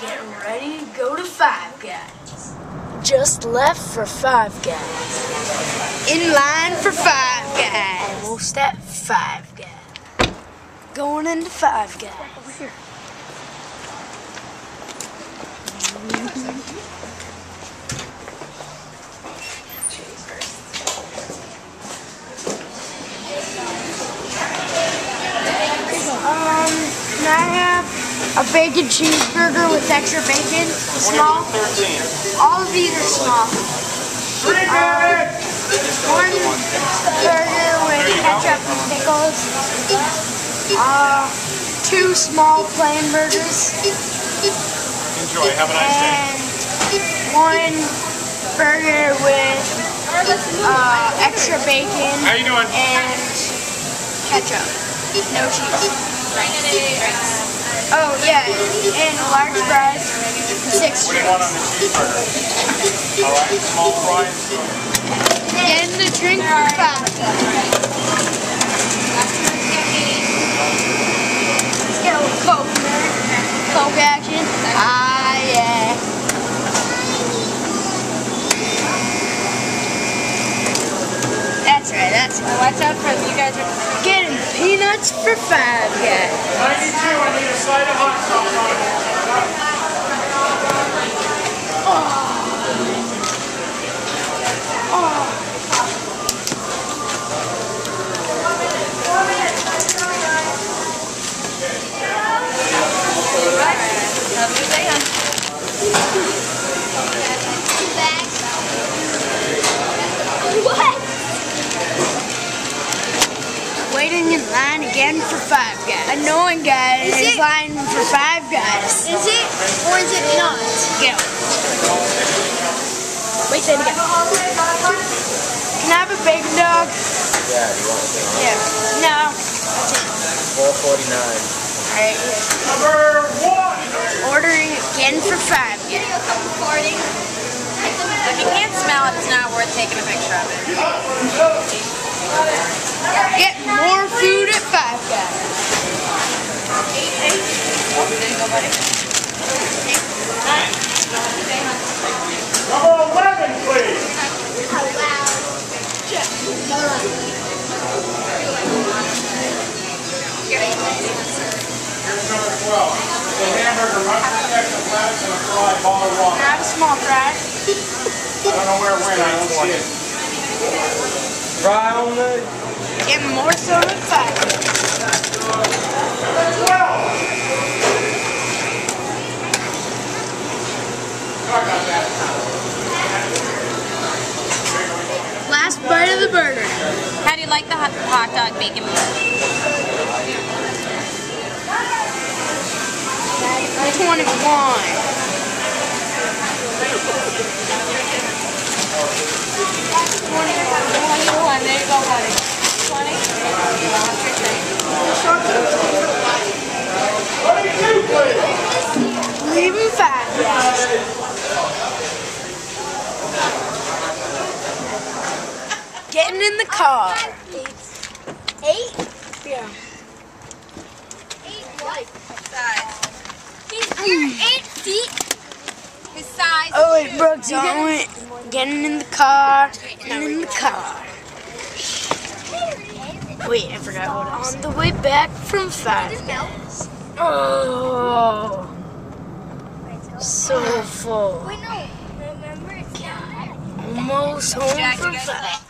Getting ready to go to Five Guys. Just left for Five Guys. In line for Five Guys. Almost at Five Guys. Going into Five Guys. Um, can I have a bacon cheeseburger with extra bacon? Small. All of these are small. Um, one burger with ketchup and pickles. Uh, two small plain burgers. Enjoy. Have a nice day. And one burger with uh, extra bacon How you doing? and ketchup. No cheese. Oh yeah, and large fries, six What do on the cheeseburger? All right, small fries. And the drink for five. Let's get a Coke. Coke action. Ah yeah. That's right, that's right. Watch out for you guys are Getting peanuts for five guys. In again for five guys. Annoying guys Is is it- line for five guys. Is it or is it not? Go. Wait, say it again. Can I have a bacon dog? Yeah, you want anything Yeah. on No. Four forty nine. Alright, here. Number one. Ordering again for five guys. If you can't smell it, it's not worth taking a picture of it. Get more food at five guys. There you go, buddy. Number 11, please. Here's number 12. The hamburger, mustard, ketchup, lettuce, and a fry, ball of water. Can I have a small fry? I don't know where it went. I don't see it. Fry on the Get more soda at five guys. Last bite of the burger. How do you like the hot, hot dog bacon? Twenty-one. Twenty-one. There you go, buddy. Twenty. Leaving five guys. Getting in the car. Eight? Yeah. Eight what? Size. He's eight feet. His size. Oh wait, Brooks, you getting, getting in the car. Getting in the car. Wait, I forgot what I was On the way back from Five Oh, so full. Wait, no. Remember it's. Almost home from Five